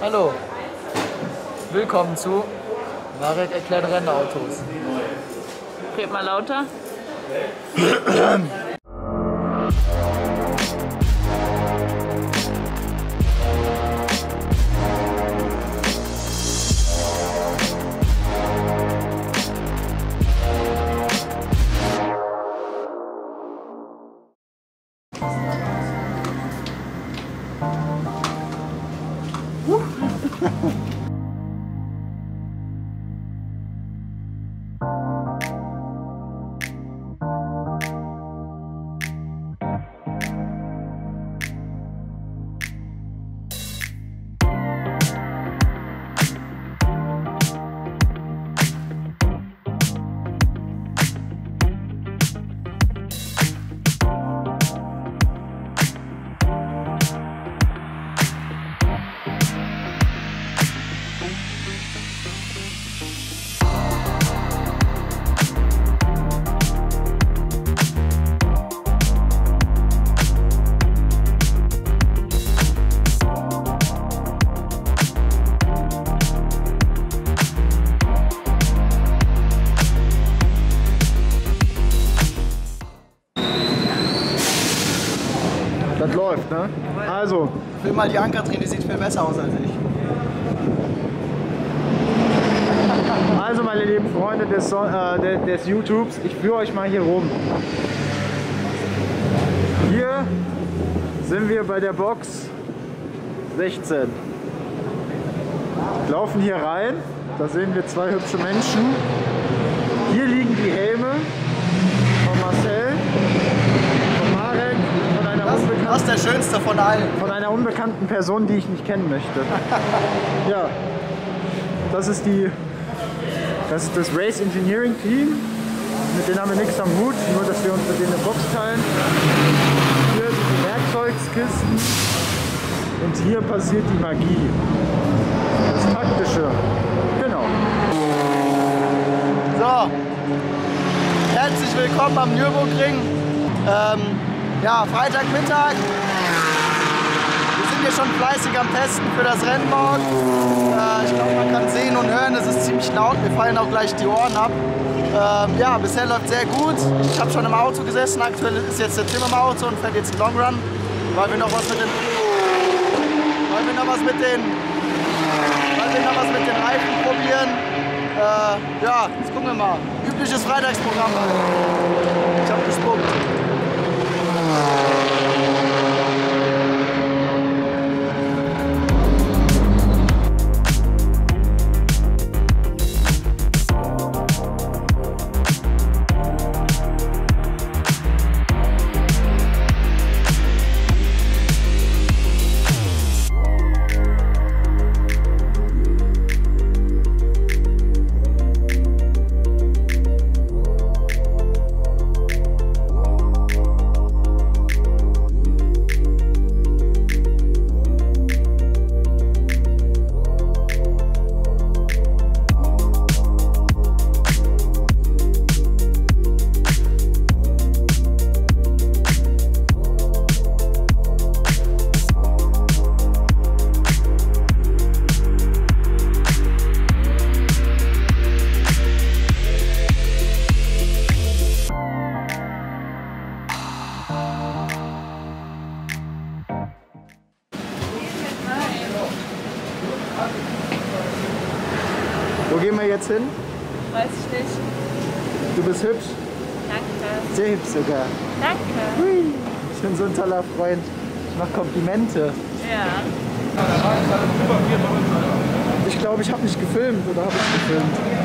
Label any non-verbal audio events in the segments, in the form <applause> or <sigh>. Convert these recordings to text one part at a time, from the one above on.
Hallo. Willkommen zu Marek erklärt Rennautos. Red mal lauter. <clears throat> Also, Ich will mal die Ankatrin, die sieht viel besser aus als ich. also meine lieben Freunde des, So- äh, de- des YouTubes, ich führe euch mal hier rum. Hier sind wir bei der Box 16. Laufen hier rein, da sehen wir zwei hübsche Menschen. Hier liegen die Helme von Marcel, von Marek, von ist der schönste von allen. von einer unbekannten Person, die ich nicht kennen möchte. <laughs> ja, das ist die, das ist das Race Engineering Team. Mit denen haben wir nichts am Hut, nur dass wir uns mit denen eine Box teilen. Hier sind die Werkzeugskisten und hier passiert die Magie. Das Taktische. Genau. So, herzlich willkommen am Nürburgring. Ähm, ja, Freitagmittag. Wir sind hier schon fleißig am Testen für das Rennen morgen. Äh, ich glaube, man kann sehen und hören, es ist ziemlich laut. Mir fallen auch gleich die Ohren ab. Ähm, ja, bisher läuft sehr gut. Ich habe schon im Auto gesessen. Aktuell ist jetzt der Tim im Auto und fährt jetzt einen Long Run, weil wir noch was mit den, weil wir noch was mit den, weil wir noch was mit den Reifen probieren. Äh, ja, jetzt gucken wir mal. Übliches Freitagsprogramm. Ich hab gespuckt. Wow. Jetzt hin? Weiß ich nicht. Du bist hübsch. Danke. Sehr hübsch sogar. Danke. Hui. Ich bin so ein toller Freund. Ich mache Komplimente. Ja. Ich glaube, ich habe nicht gefilmt oder habe ich gefilmt?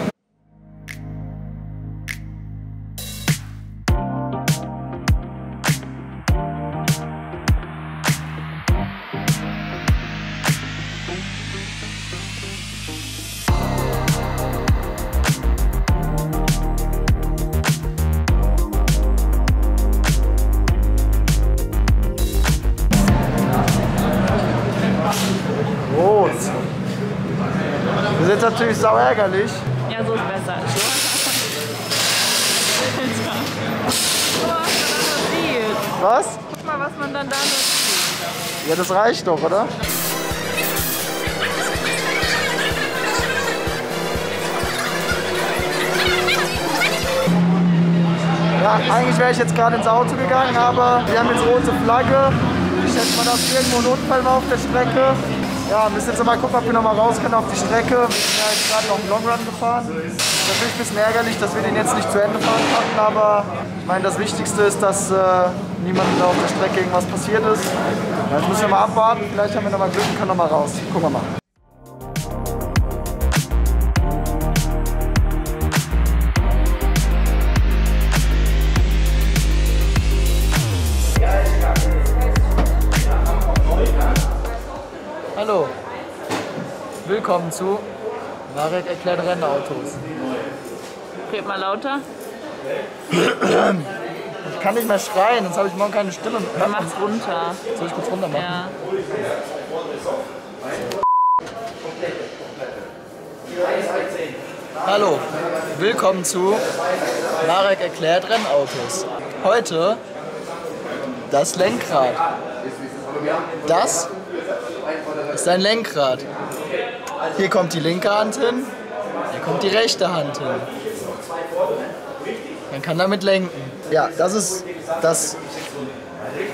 Natürlich sau ärgerlich. Ja, so ist besser. <laughs> Mal, was? Guck mal, was man dann da sieht. Ja, das reicht doch, oder? Ja, eigentlich wäre ich jetzt gerade ins Auto gegangen, aber wir haben jetzt rote Flagge. Ich schätze mal, dass irgendwo ein Unfall war auf der Strecke. Ja, müssen jetzt mal gucken, ob wir noch mal raus können auf die Strecke. Ja jetzt gerade noch einen Long Run gefahren. Natürlich ein bisschen ärgerlich, dass wir den jetzt nicht zu Ende fahren konnten, aber ich meine, das Wichtigste ist, dass äh, niemandem auf der Strecke irgendwas passiert ist. Jetzt müssen wir mal abwarten, vielleicht haben wir noch mal Glück und können noch mal raus. Gucken wir mal. Hallo, willkommen zu Marek erklärt Rennautos. Red mal lauter. Ich kann nicht mehr schreien, sonst habe ich morgen keine Stimme mehr. Mach's runter. Soll ich kurz runter machen? Ja. Hallo, willkommen zu Marek erklärt Rennautos. Heute das Lenkrad. Das ist ein Lenkrad. Hier kommt die linke Hand hin, hier kommt die rechte Hand hin. Man kann damit lenken. Ja, das ist das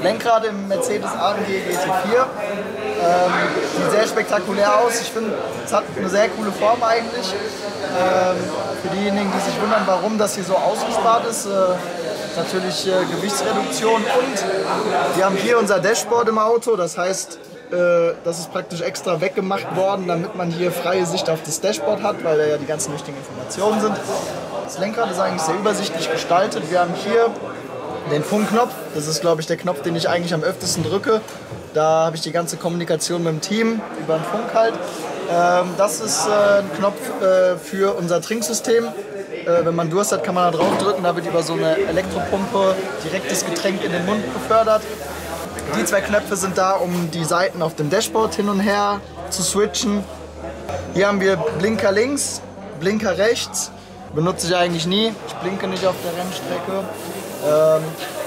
Lenkrad im Mercedes AMG GT4. Ähm, sieht sehr spektakulär aus. Ich finde, es hat eine sehr coole Form eigentlich. Ähm, für diejenigen, die sich wundern, warum das hier so ausgespart ist, äh, natürlich äh, Gewichtsreduktion und wir haben hier unser Dashboard im Auto. Das heißt, äh, das ist praktisch extra weggemacht worden, damit man hier freie Sicht auf das Dashboard hat, weil da ja die ganzen wichtigen Informationen sind. Das Lenkrad ist eigentlich sehr übersichtlich gestaltet. Wir haben hier den Funkknopf. Das ist, glaube ich, der Knopf, den ich eigentlich am öftesten drücke. Da habe ich die ganze Kommunikation mit dem Team über den Funk halt. Ähm, das ist äh, ein Knopf äh, für unser Trinksystem. Äh, wenn man Durst hat, kann man da drauf drücken. Da wird über so eine Elektropumpe direkt das Getränk in den Mund befördert. Die zwei Knöpfe sind da, um die Seiten auf dem Dashboard hin und her zu switchen. Hier haben wir Blinker links, Blinker rechts. Benutze ich eigentlich nie. Ich blinke nicht auf der Rennstrecke. Ähm,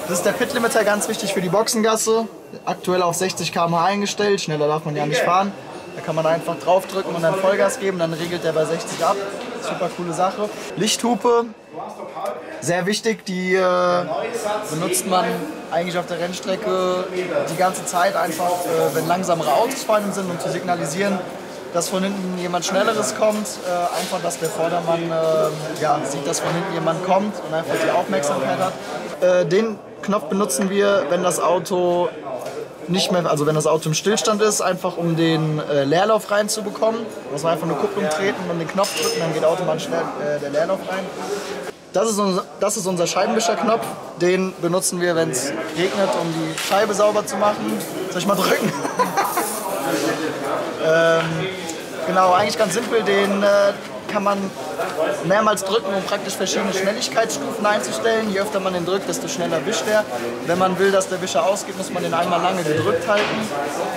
das ist der Pit-Limiter, ganz wichtig für die Boxengasse. Aktuell auf 60 km/h eingestellt, schneller darf man ja nicht fahren. Da kann man einfach draufdrücken und dann Vollgas geben, dann regelt der bei 60 ab. Super coole Sache. Lichthupe, sehr wichtig, die äh, benutzt man eigentlich auf der Rennstrecke die ganze Zeit einfach, äh, wenn langsamere Autos vor einem sind, um zu signalisieren, dass von hinten jemand Schnelleres kommt. Äh, einfach, dass der Vordermann äh, ja, sieht, dass von hinten jemand kommt und einfach die Aufmerksamkeit hat. Äh, den Knopf benutzen wir, wenn das Auto nicht mehr, also wenn das Auto im Stillstand ist, einfach um den äh, Leerlauf reinzubekommen. Muss man einfach eine Kupplung treten und den Knopf drücken, dann geht automatisch schnell äh, der Leerlauf rein. Das ist, unser, das ist unser Scheibenwischerknopf. Den benutzen wir, wenn es regnet, um die Scheibe sauber zu machen. Soll ich mal drücken? <laughs> ähm, genau, eigentlich ganz simpel. Den äh, kann man mehrmals drücken, um praktisch verschiedene Schnelligkeitsstufen einzustellen. Je öfter man den drückt, desto schneller wischt er. Wenn man will, dass der Wischer ausgeht, muss man den einmal lange gedrückt halten.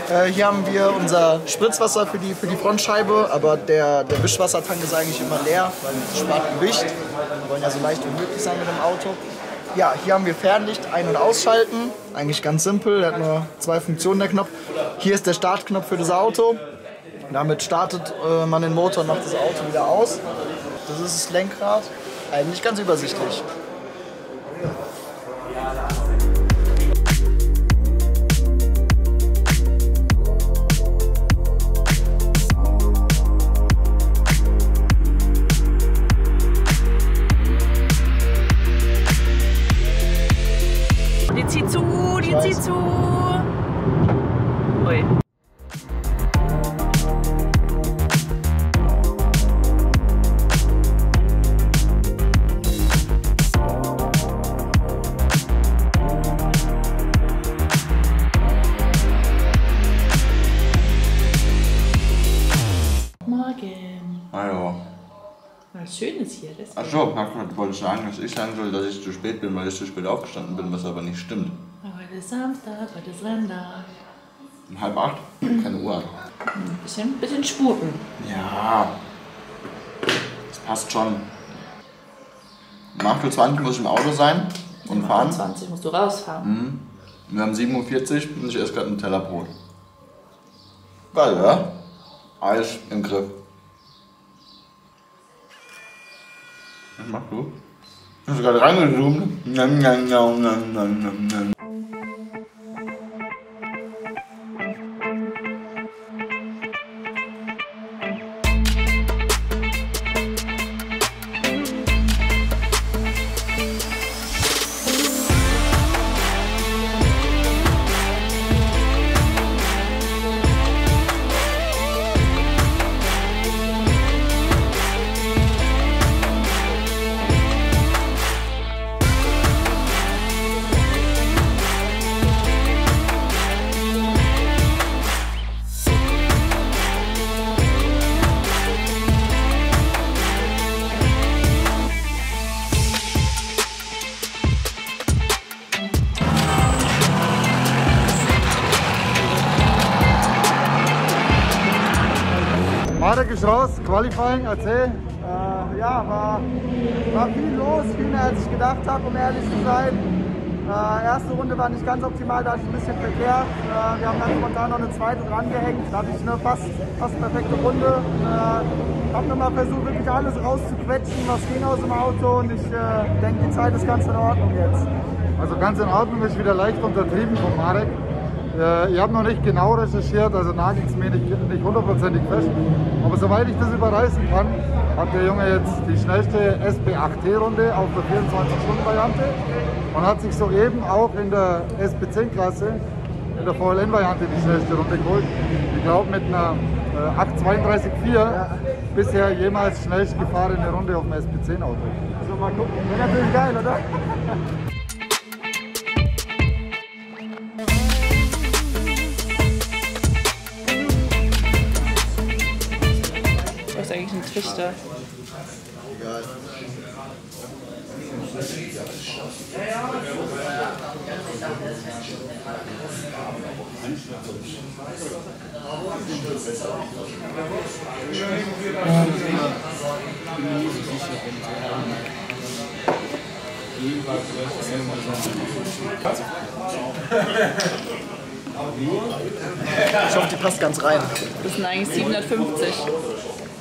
Äh, hier haben wir unser Spritzwasser für die, für die Frontscheibe, aber der, der Wischwassertank ist eigentlich immer leer, weil es spart Gewicht. Wir wollen ja so leicht wie möglich sein mit dem Auto. Ja, hier haben wir Fernlicht ein- und ausschalten. Eigentlich ganz simpel, der hat nur zwei Funktionen, der Knopf. Hier ist der Startknopf für das Auto. Damit startet äh, man den Motor und macht das Auto wieder aus. Das ist das Lenkrad. Eigentlich ganz übersichtlich. Achso, Packard wollte sagen, dass ich sagen soll, dass ich zu spät bin, weil ich zu spät aufgestanden bin, was aber nicht stimmt. Heute ist Samstag, heute ist Renntag. Um halb acht? Keine Uhr. an. Bisschen, bisschen sputen. Ja. Das passt schon. Um 8.20 Uhr muss ich im Auto sein und fahren. 20 musst du rausfahren. Wir haben 7.40 Uhr und ich esse gerade einen Teller Brot. Geil, ja? Alles im Griff. Was machst du? Hast du gerade reingezoomt? Marek ist raus, Qualifying, erzähl. Äh, ja, war, war viel los, viel mehr als ich gedacht habe, um ehrlich zu sein. Äh, erste Runde war nicht ganz optimal, da hatte ich ein bisschen Verkehr. Äh, wir haben dann spontan noch eine zweite dran gehängt. Da hatte ich eine fast, fast perfekte Runde. Äh, habe nochmal versucht, wirklich alles rauszuquetschen, was ging aus dem Auto. Und ich äh, denke, die Zeit ist ganz in Ordnung jetzt. Also ganz in Ordnung, ist wieder leicht untertrieben von Marek. Äh, ich habe noch nicht genau recherchiert, also nagelt es mir nicht, hundertprozentig fest. Aber soweit ich das überreißen kann, hat der Junge jetzt die schnellste SB8T-Runde auf der 24-Stunden-Variante und hat sich soeben auch in der SB10-Klasse, in der VLN-Variante, die schnellste Runde geholt. Ich glaube mit einer äh, 832,4 bisher jemals schnellst gefahrene Runde auf dem SB10-Auto. Also mal gucken. Wäre natürlich geil, oder? <laughs> Trichter. Egal. Ich hoffe, die passt ganz rein. Das sind eigentlich 750.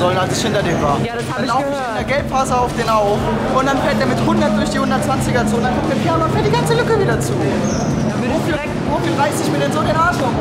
sollen, als ich hinter dem war. Ja, das hab dann ich lauf gehört. in der Gelbphase auf den auf und dann fährt er mit 100 durch die 120er Zone, dann kommt der Piano und fährt die ganze Lücke wieder zu. Wofür reiß ich mir denn so den Arsch rum?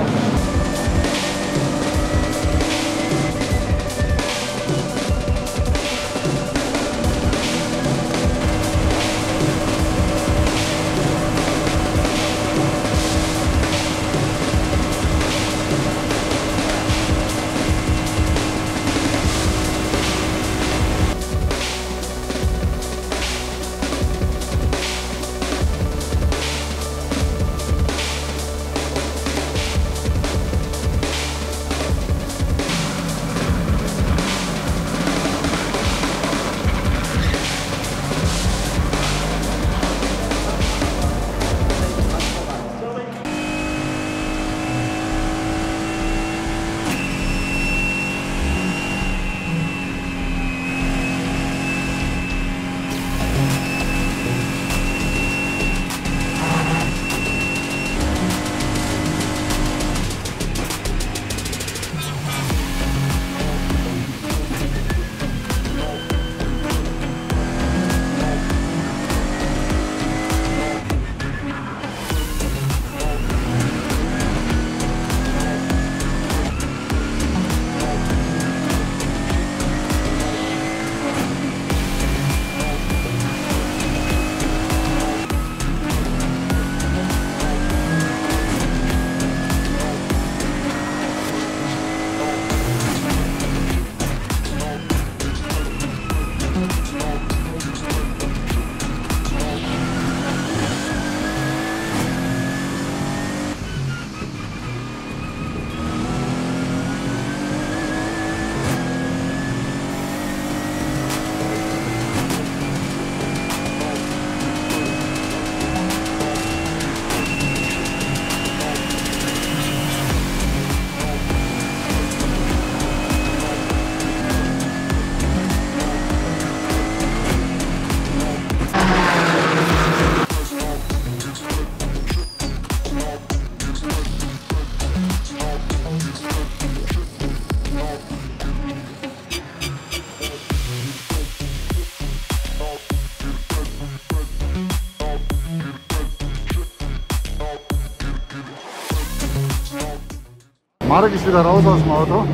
Marek ist wieder raus aus dem Auto.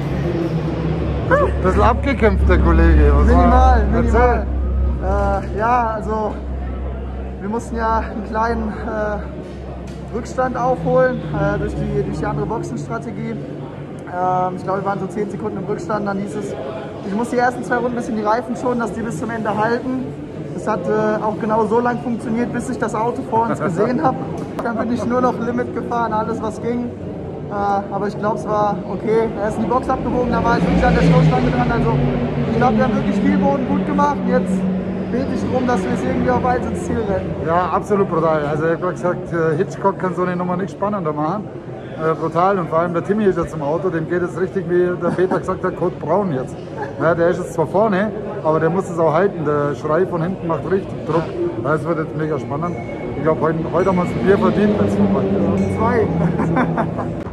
Bisschen abgekämpft, der Kollege. Was war- Minimal, Erzähl. minimal. Äh, ja, also wir mussten ja einen kleinen äh, Rückstand aufholen äh, durch, die, durch die andere Boxenstrategie. Ähm, ich glaube, wir waren so 10 Sekunden im Rückstand. Dann hieß es, ich muss die ersten zwei Runden ein bisschen die Reifen schonen, dass die bis zum Ende halten. Das hat äh, auch genau so lange funktioniert, bis ich das Auto vor uns gesehen <laughs> habe. Dann bin ich nur noch Limit gefahren, alles was ging. Äh, aber ich glaube, es war okay. Er ist in die Box abgebogen, da war ich wirklich an der Stoßstange dran. Also ich glaube, wir haben wirklich viel Boden gut gemacht. Jetzt bete ich darum, dass wir es irgendwie auf weit ins Ziel retten. Ja, absolut brutal. Also ich habe gesagt, äh, Hitchcock kann so eine Nummer nicht spannender machen. Äh, brutal und vor allem der Timmy ist jetzt im Auto, dem geht es richtig, wie der Peter gesagt hat, Code Braun jetzt. Ja, der ist jetzt zwar vorne, aber der muss es auch halten. Der Schrei von hinten macht richtig Druck. Das wird jetzt mega spannend. Ich glaube, heute, heute haben wir uns ein Bier verdient, wenn es vorbei ist. Zwei. <laughs>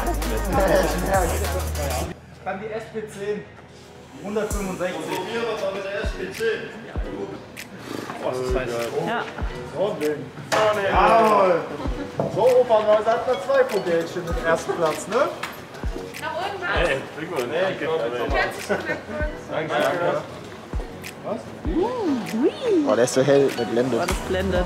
Ich kann euch gar nicht mehr. Dann die SP10. 165. Ja. Jawohl. So, Opa, da hat man zwei Pogelchen im ersten Platz, ne? Noch irgendwas? Herzlichen Glückwunsch. Oh, der ist so hell, der Blende. War das blendet.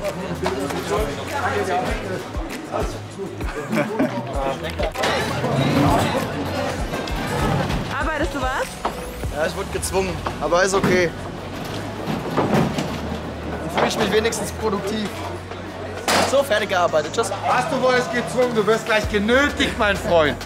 <laughs> Arbeitest du was? Ja, ich wurde gezwungen, aber ist okay. Dann fühle ich mich wenigstens produktiv. So, fertig gearbeitet. Tschüss. Was, du wurdest gezwungen, du wirst gleich genötigt, mein Freund.